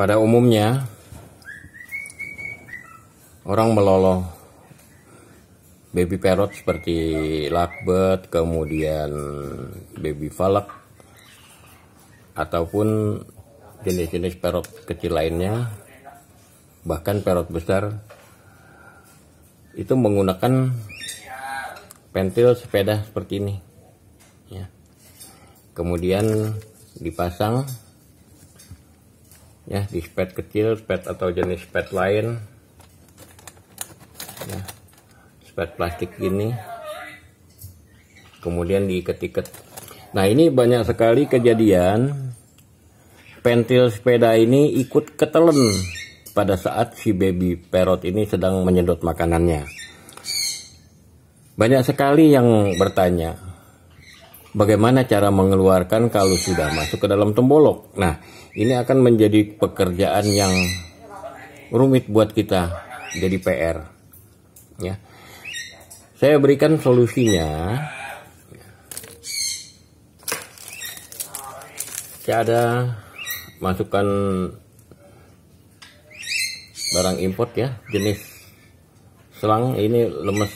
pada umumnya orang meloloh baby parrot seperti lovebird, kemudian baby falak ataupun jenis-jenis parrot kecil lainnya bahkan parrot besar itu menggunakan pentil sepeda seperti ini ya. kemudian dipasang ya di spet kecil spet atau jenis spet lain. Ya spet plastik ini kemudian diikat-ikat. Nah ini banyak sekali kejadian. Pentil sepeda ini ikut ketelen pada saat si baby parrot ini sedang menyedot makanannya. Banyak sekali yang bertanya bagaimana cara mengeluarkan kalau sudah masuk ke dalam tembolok? Nah ini akan menjadi pekerjaan yang rumit buat kita jadi PR ya. Saya berikan solusinya. Saya ada masukkan barang import ya jenis selang. Ini lemes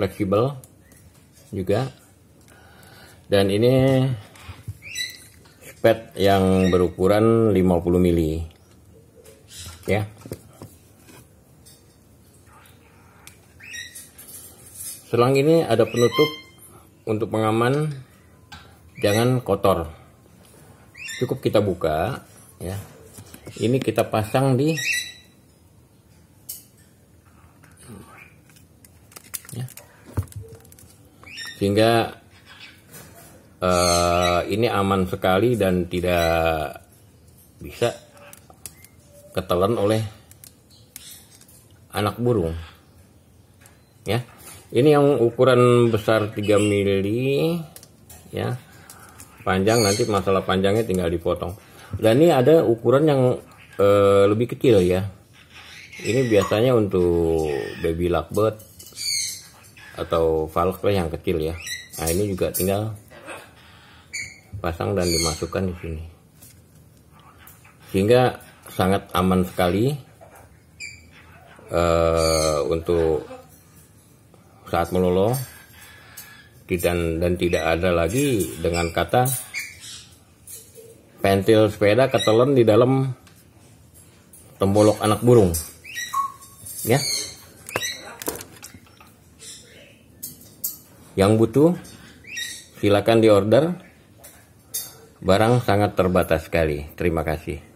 fleksibel juga dan ini pet yang berukuran 50 mili. Ya. Selang ini ada penutup untuk pengaman. Jangan kotor. Cukup kita buka ya. Ini kita pasang di ya. sehingga uh, ini aman sekali dan tidak bisa ketelan oleh anak burung. Ya ini yang ukuran besar 3 mili ya. Panjang nanti masalah panjangnya tinggal dipotong. Dan ini ada ukuran yang uh, lebih kecil ya. Ini biasanya untuk baby lovebird atau falk yang kecil ya. Nah ini juga tinggal pasang dan dimasukkan di sini. Sehingga sangat aman sekali uh, untuk saat meloloh dan dan tidak ada lagi dengan kata pentil sepeda ketelen di dalam tembolok anak burung. Ya. Yang butuh silakan diorder Barang sangat terbatas sekali. Terima kasih.